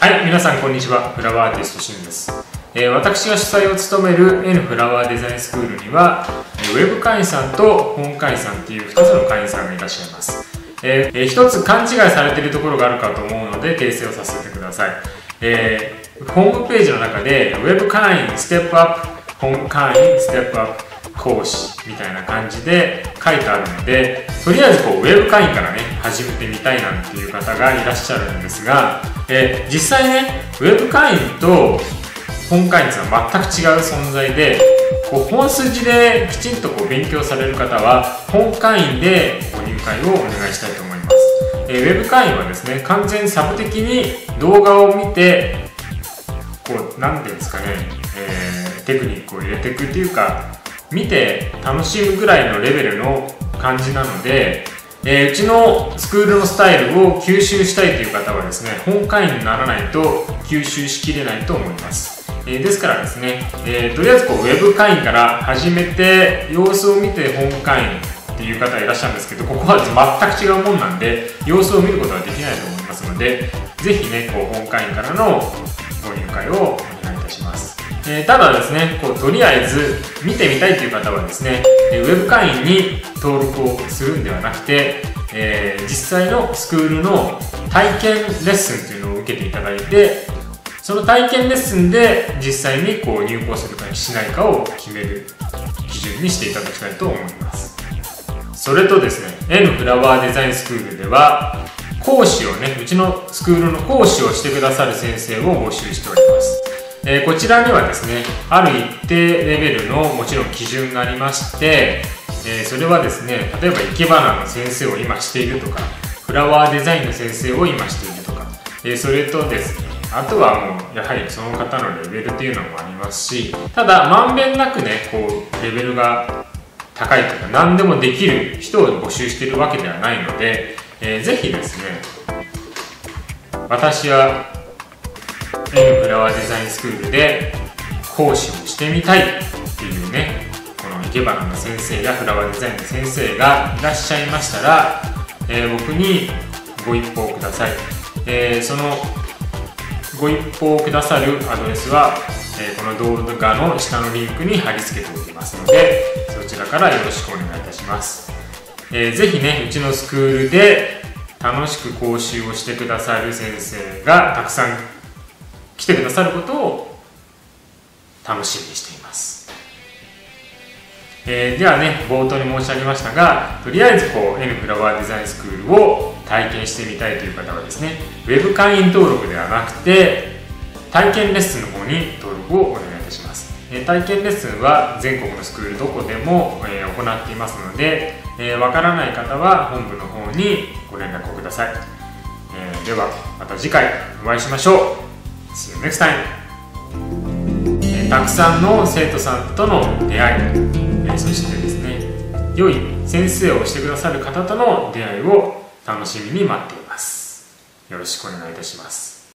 はい皆さんこんにちは。フラワーアーティストしんです、えー、私が主催を務める N フラワーデザインスクールにはウェブ会員さんと本会員さんっていう2つの会員さんがいらっしゃいます、えー、1つ勘違いされているところがあるかと思うので訂正をさせてください、えー、ホームページの中でウェブ会員ステップアップ本会員ステップアップ講師みたいな感じで書いてあるのでとりあえずこうウェブ会員からね始めてみたいなんていう方がいらっしゃるんですが、えー、実際ねウェブ会員と本会員というのは全く違う存在でこう本筋できちんとこう勉強される方は本会員でご入会をお願いしたいと思います、えー、ウェブ会員はですね完全サブ的に動画を見てこう何ていうんですかね、えー、テクニックを入れていくっていうか見て楽しむぐらいのレベルの感じなので、えー、うちのスクールのスタイルを吸収したいという方はですね本会員にならないと吸収しきれないと思います、えー、ですからですね、えー、とりあえずこうウェブ会員から始めて様子を見て本会員っていう方いらっしゃるんですけどここは全く違うもんなんで様子を見ることはできないと思いますので是非ねこう本会員からのご入会をお願いいたします。えー、ただですねこうとりあえず見てみたいという方はですねウェブ会員に登録をするんではなくて、えー、実際のスクールの体験レッスンというのを受けていただいてその体験レッスンで実際にこう入校するかしないかを決める基準にしていただきたいと思います。それとですね N フラワーデザインスクールでは講師をねうちのスクールの講師をしてくださる先生を募集しております。え、こちらにはですねある一定レベルのもちろん基準がありまして、え、それはですね例えば生け花の先生を今しているとかフラワーデザインの先生を今しているとか、え、それとですねあとはもうやはりその方のレベルっていうのもありますしただまんべんなくねこうレベルが高いというか何でもできる人を募集しているわけではないので、えー、ぜひですね私は N フラワーデザインスクールで講師をしてみたいっていうねこの生け花の先生やフラワーデザインの先生がいらっしゃいましたら、えー、僕にご一報ください、えー、そのご一報くださるアドレスは、え、この動画の下のリンクに貼り付けておきますのでそちらからよろしくお願いいたします、えー、ぜひねうちのスクールで楽しく講習をしてくださる先生がたくさん来てくださることを楽しみにしています、えー、ではね冒頭に申し上げましたがとりあえずこう N フラワーデザインスクールを体験してみたいという方はですねウェブ会員登録ではなくて体験レッスンの方に登録をお願いいたします。体験レッスンは全国のスクールどこでも、え行っていますのでわ、えー、からない方は本部の方にご連絡をください、え、ではまた次回お会いしましょう。See you next time! たくさんの生徒さんとの出会いそしてですね良い先生をしてくださる方との出会いを楽しみに待っていますよろしくお願いいたします